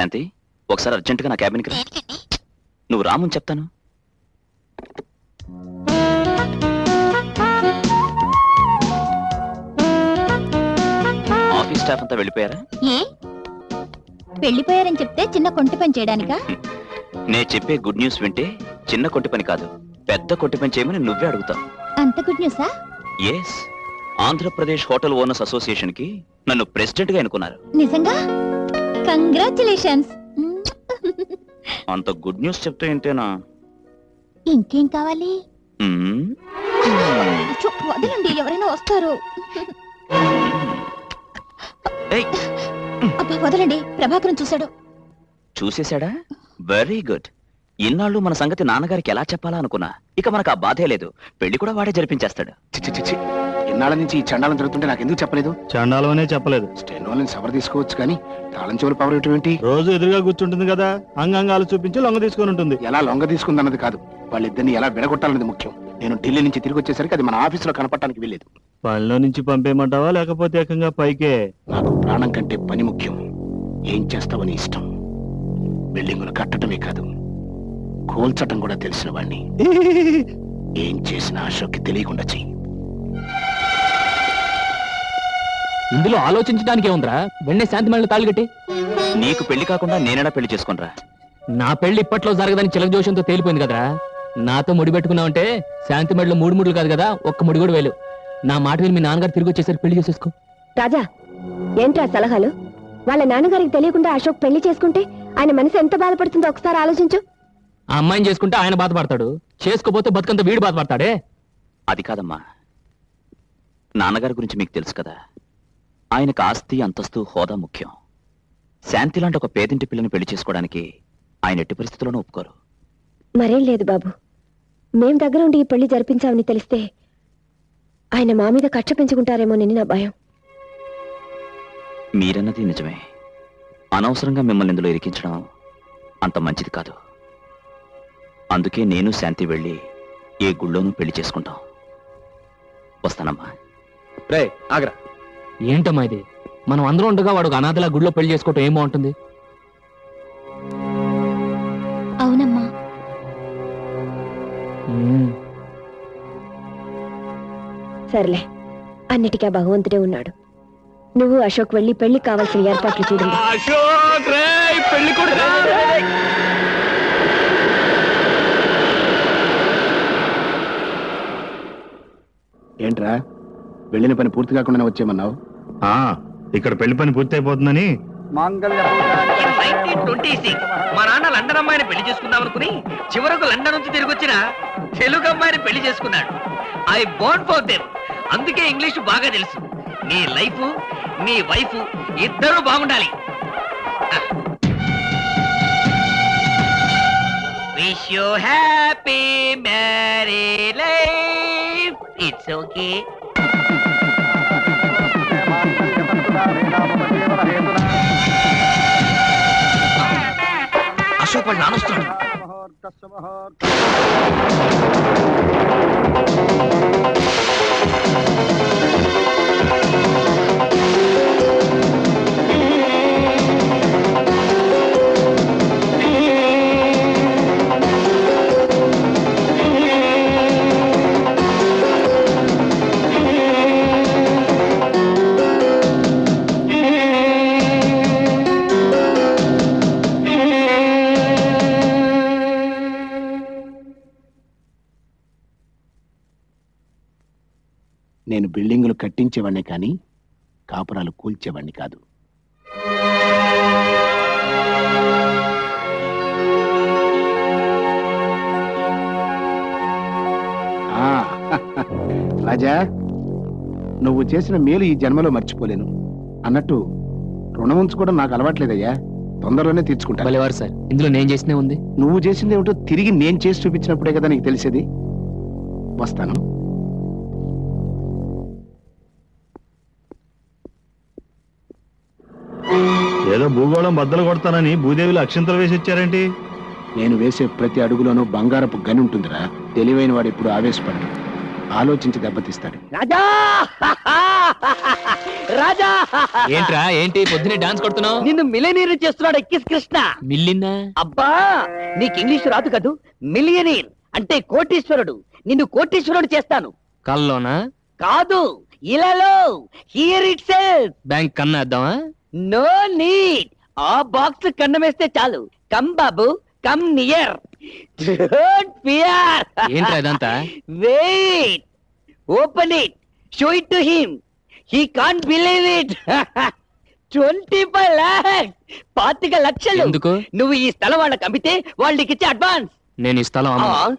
శాంతి ఒకసారి అర్జెంటుగా నా క్యాబిన్కి నువ్వు రామని చెప్తాను. ఆఫీస్ స్టాఫ్ అంతా వెళ్ళిపోయారా? వెళ్ళిపోయారని చెప్తే చిన్న కొంటి పని చేయడానికా? నే చెప్పే గుడ్ న్యూస్ వింటే చిన్న కొట్టి పని కాదు పెద్ద కొట్టి పని చేయమని నువ్వే అడుగుతావు. అంత గుడ్ న్యూసా ఎస్ ఆంధ్రప్రదేశ్ హోటల్ ఓనర్స్ అసోసియేషన్కి నన్ను ప్రెసిడెంట్గా ఎన్నుకున్నారు. నిజంగా? కంగ్రాచులేషన్స్ అంత గుడ్ న్యూస్ చెప్తే ఏంటేనా? ఇంకేం కావాలి? వదలండి ఎవరైనా వస్తారు. అబ్బా వదలండి ప్రభాకరం చూశాడు. చూసేశాడా? వెరీ గుడ్ ఇన్నాళ్ళు మన సంగతి నాన్నగారికి ఎలా చెప్పాలా అనుకున్నా? ఇక మనకు ఆ బాధే లేదు. పెళ్ళి కూడా వాడే జరిపించేస్తాడు. ఇన్నాళ్ళ నుంచి ఈ చండాలం జరుగుతుంటే నాకు ఎందుకు చెప్పలేదు? చండాలమనే చెప్పలేదు. స్టెనోలని సవర్ తీసుకోవచ్చు కానీ తాళం చెవులు పవర్ ఏంటి? రోజు ఎదురుగా కూర్చుంటుంది కదా అంగాంగాలు చూపించి లొంగ తీసుకొని ఉంటుంది. ఎలా లొంగ తీసుకుందన్నది కాదు వాళ్ళిద్దరిని ఎలా విడగొట్టాలన్నది ముఖ్యం. నేను ఢిల్లీ నుంచి తిరిగి వచ్చేసరికి అది మన ఆఫీసులో కనపడటానికి వెళ్ళేది పనిలో నుంచి పంపేయమంటావా లేకపోతే ఏకంగా పైకే? నాకు ప్రాణం కంటే పని ముఖ్యం. ఏం చేస్తావని ఇష్టం. బిల్డింగులు కట్టడమే కాదు కూల్చటం కూడా తెలిసిన వాణ్ణి. ఏం చేసినా అశోక్కి తెలియకుండా చెయ్యి. ఇందులో ఆలోచించడానికి ఏముందిరా వెంటనే శాంతి మళ్ళీ తాళిగట్టి. నీకు పెళ్ళి కాకుండా నేనేనా పెళ్ళి చేసుకునిరా నా పెళ్ళి ఇప్పట్లో జరగదని చిలక జోషంతో తేలిపోయింది కదరా. నాతో ముడి పెట్టుకున్నావంటే శాంతి మెడలో మూడు ముడులు కాదు కదా ఒక్క ముడి కూడా వేలు నా మాట విని మీ నాన్నగారు తిరిగి వచ్చేసరికి పెళ్ళి చేసేసుకో. రాజా ఏంట్రా సలహాలు? వాళ్ళ నాన్నగారికి తెలియకుండా అశోక్ పెళ్ళి చేసుకుంటే ఆయన మనసు ఎంత బాధపడుతుందో ఒకసారి ఆలోచించు. ఆ అమ్మాయిని చేసుకుంటే ఆయన బాధపడతాడు. చేసుకోపోతే బతుకంత వీడు బాధపడతాడే. అది కాదమ్మా. నాన్నగారి గురించి మీకు తెలుసు కదా. ఆయనకు ఆస్తి అంతస్తు హోదా ముఖ్యం. శాంతి లాంటి ఒక పేదింటి పిల్లని పెళ్ళి చేసుకోవడానికి ఆయన ఎట్టి పరిస్థితుల్లోనూ ఒప్పుకోరు. మరేం లేదు బాబు. మేం దగ్గర ఉండి ఈ పెళ్ళి జరిపించామని తెలిస్తే ఆయన మా మీద కక్ష పెంచుకుంటారేమోనని నా భయం. మీరన్నది నిజమే. అనవసరంగా మిమ్మల్ని ఇందులో ఇరికించడం అంత మంచిది కాదు. అందుకే నేను శాంతి వెళ్ళి ఏ గుళ్ళోనూ పెళ్ళి చేసుకుంటాం. వస్తానమ్మా. రే ఆగ్రా. ఏంటమ్మా ఇది? మనం అందరం ఉండగా వాడు అనాథలా గుడిలో పెళ్ళి చేసుకోవటం ఏం బాగుంటుంది? అవునమ్మా. సర్లే అన్నిటికీ ఆ భగవంతుడే ఉన్నాడు. నువ్వు అశోక్ వెళ్ళి పెళ్ళి కావాల్సిన ఏర్పాట్లు చూడండి. ఏంట్రా? వెళ్ళిన పని పూర్తి కాకుండానే వచ్చేయమన్నావు? ఇక్కడ పెళ్ళి పని పూర్తి అయిపోతుందని మా నాన్న లండన్ అమ్మాయిని పెళ్ళి చేసుకుందాం అనుకుని చివరకు లండన్ నుంచి తిరిగి వచ్చిన తెలుగు అమ్మాయిని పెళ్ళి చేసుకున్నాడు. I born for them. అందుకే ఇంగ్లీష్ బాగా తెలుసు. నీ లైఫ్ నీ వైఫ్ ఇద్దరూ బాగుండాలి. Wish you happy marry life it's okay Ashok వాళ్ళు నానొస్తున్నాడు నేను కట్టించేవాడిని కానీ కాపురాలు కూల్చేవాడిని కాదు. రాజా నువ్వు చేసిన మేలు ఈ జన్మలో మర్చిపోలేను. అన్నట్టు రుణం ఉంచుకోవడం నాకు అలవాట్లేదయ్యా. తొందరలోనే తీర్చుకుంటా. సార్ ఇందులో నేను చేసినే ఉంది. నువ్వు చేసింది ఏమిటో తిరిగి నేను చేసి చూపించినప్పుడే కదా నీకు తెలిసేది. వస్తాను. ఏదో భూగోళం బద్దలు కొడతానని భూదేవిలో అక్షంతలు వేసి ఇచ్చారేంటి? నేను వేసే ప్రతి అడుగులోనూ బంగారపు గని ఉంటుందిరా. తెలివైన వాడు ఎప్పుడు ఆవేశపడడు. ఆలోచించి దెబ్బతీస్తాడు. రాజా! రాజా! ఏంట్రా ఏంటి? పొద్దునే డాన్స్ కొడుతున్నావు? నిన్ను మిలినీరు చేస్తున్నాడు ఎక్కిస్ కృష్ణ. మిల్లిందా? అబ్బా! నీకు ఇంగ్లీష్ రాదు కదూ? మిలియనీర్ అంటే కోటీశ్వరుడు. నిన్ను కోటీశ్వరుడు చేస్తాను. కల్లోనా? కాదు ఇలాలో. హియర్ ఇట్ సెల్ఫ్ బ్యాంక్ కన్నా నో నీడ్. ఆ బాక్స్ కన్నమేస్తే చాలు. కమ్ బాబు కమ్ నియర్. డోంట్ ఫియర్ ఏంట్రా ఇదంతా? Wait open it show it to him he can't believe it twenty five lakhs పాతిక లక్షలు. ఎందుకు? నువ్వు ఈ స్థలం వాళ్ళకి అమ్మితే వాళ్ళకి ఇచ్చే అడ్వాన్స్ నేను ఈ స్థలం అమ్మను.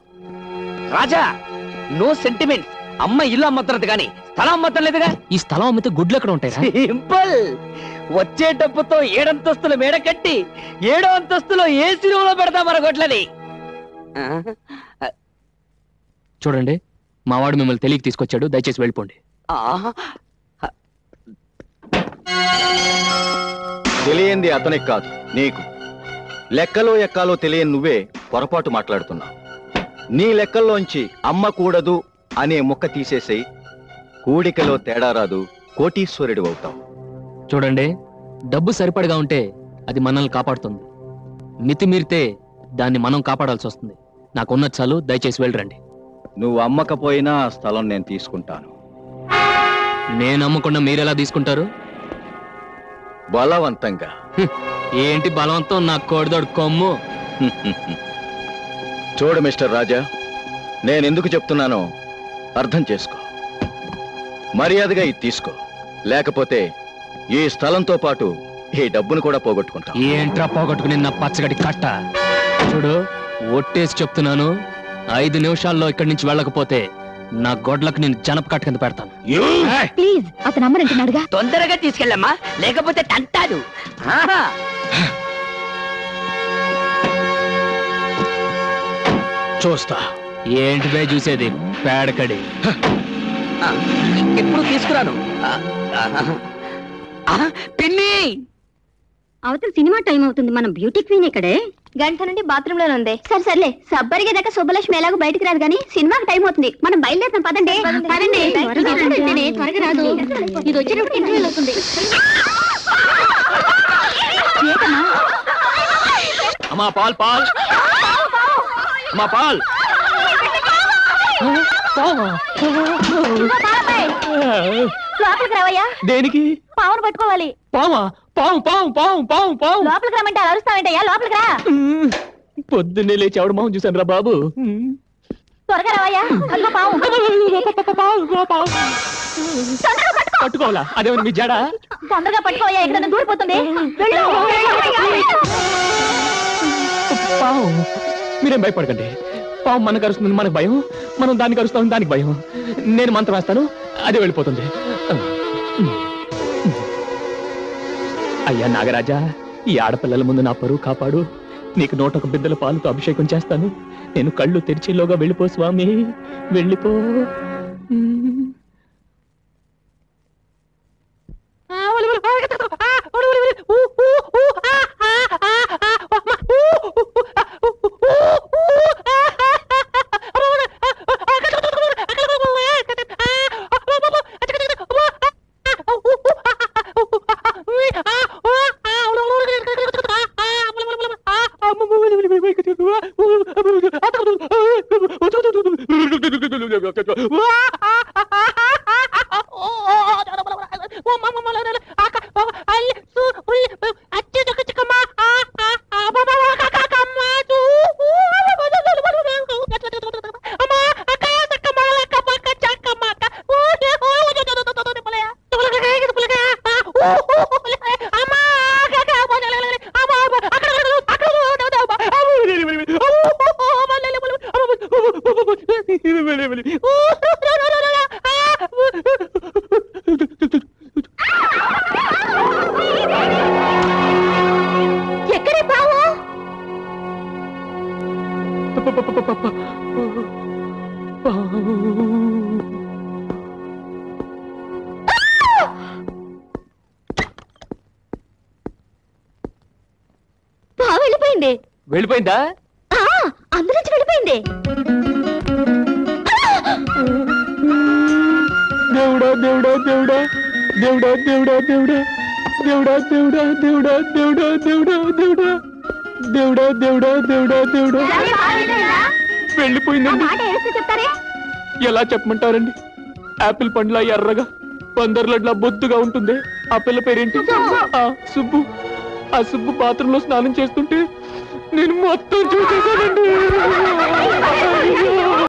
రాజా నో సెంటిమెంట్స్ అమ్మ ఇల్లు అమ్మతున్నది కానీ స్థలం అమ్మతం లేదుగా ఈ స్థలం అమ్మితే గుడ్లు ఎక్కడ ఉంటాయి సింపుల్ వచ్చే డబ్బుతో ఏడంతస్తుల మేడ కట్టి ఏడో అంతస్తులో ఏసీ రూమ్లో పెడతా గొడ్లని చూడండి మా వాడు మిమ్మల్ని తెలియకి తీసుకొచ్చాడు దయచేసి వెళ్ళిపోండి. తెలియంది అతనికి కాదు నీకు. లెక్కలో ఎక్కాలో తెలియని నువ్వే పొరపాటు మాట్లాడుతున్నావు నీ లెక్కల్లోంచి అమ్మ కూడదు అనే ముక్క తీసేసేయి. కూడికలో తేడా రాదు కోటీశ్వరుడు అవుతావు. చూడండి డబ్బు సరిపడగా ఉంటే అది మనల్ని కాపాడుతుంది. మితిమీరితే దాన్ని మనం కాపాడాల్సి వస్తుంది. నాకున్న చాలు దయచేసి వెళ్ళరండి. నువ్వు అమ్మకపోయినా ఆ స్థలం నేను తీసుకుంటాను. నేను అమ్మకుండా మీరెలా తీసుకుంటారు? బలవంతంగా. ఏంటి బలవంతం? నా కోడిదోడు కొమ్ము. చూడు మిస్టర్ రాజా నేను ఎందుకు చెప్తున్నానో అర్థం చేసుకో. మర్యాదగా ఇది తీసుకో. లేకపోతే ఈ స్థలంతో పాటు ఈ డబ్బును కూడా పోగొట్టుకుంటాం. ఏంట్రా పోగొట్టుకుని నా పచ్చగడి కట్ట? చూడు ఒట్టేసి చెప్తున్నాను ఐదు నిమిషాల్లో ఇక్కడి నుంచి వెళ్ళకపోతే నా గొడ్లకు నేను జనప కట్ట కింద పెడతాను. ప్లీజ్ అతను అమ్మనంటున్నాడుగా. తొందరగా తీసుకెళ్ళమ్మా లేకపోతే తంటాడు ఆహా. చూస్తా. ఏంటి బే చూసేది? పేడకడి. ఆ, ఎప్పుడు తీసుకురాను? ఆ, ఆహా. పిన్ని! అవతల సినిమా టైం అవుతుంది. మనం బ్యూటీ క్వీన్ ఇక్కడే. గంట నుండి బాత్రూమ్లోనే ఉంది. సరే సర్లే. సబ్బరిగే దాకా శుభలక్ష్మి ఎలాగో బయటికి రాదు కానీ సినిమాకి టైం అవుతుంది. మనం బయలుదేరుతాం. పదండి. పదండి. త్వరగా రాదు. ఇది వచ్చేటప్పుడు ఇంటర్వ్యూలు అవుతుంది. ఏటమ్మా? అమ్మా పాల్ పాల్. అమ్మా పాల్. ఇదిగో బాబాయ్, లోపలికి రావయ్యా. దేనికి? పావును పట్టుకోవాలి. పామా పాము పాము పాము పాము పాము లోపలికి రమ్మంటే అలా అరుస్తావేంటయ్యా? లోపలికి రా. పొద్దున్నే లేచి ఎవడు మొహం చూశాను రా బాబు త్వరగా రావయ్యా. అదిగో పావు. తొందరగా పట్టుకో. పట్టుకోవాలా? అదేమన్నా మీ జడ? తొందరగా పట్టుకోవయ్యా ఎక్కడ దూరిపోతుంది. వెళ్ళు. పాము మీరేం భయపడకండి. పాము మనకు అరుస్తుంది మనకు భయం మనం దానికి అరుస్తాం దానికి భయం. నేను మంత్రం వేస్తాను అదే వెళ్ళిపోతుంది. అయ్యా నాగరాజా ఈ ఆడపిల్లల ముందు నా పరువు కాపాడు. నీకు నోటొక బిద్దల పాలతో అభిషేకం చేస్తాను. నేను కళ్ళు తెరిచిలోగా వెళ్ళిపో స్వామి. వెళ్ళిపో. lo. వెళ్ళిపోయింది వెళ్ళిపోయిందా అందులోంచి వెళ్ళిపోయింది దేవుడా దేవుడా దేవుడా దేవుడా దేవుడా దేవుడా దేవుడా దేవుడా దేవుడా దేవుడా దేవుడా దేవుడా దేవుడా దేవుడా దేవుడా దేవుడా వెళ్ళిపోయిందండి ఎలా చెప్పమంటారండి యాపిల్ పండ్ల ఎర్రగా పందర్లడ్లా బొద్దుగా ఉంటుంది ఆ పిల్ల పేరేంటి ఆ, సుబ్బు ఆ సుబ్బు బాత్రూంలో స్నానం చేస్తుంటే నేను మొత్తం చూసేసానండి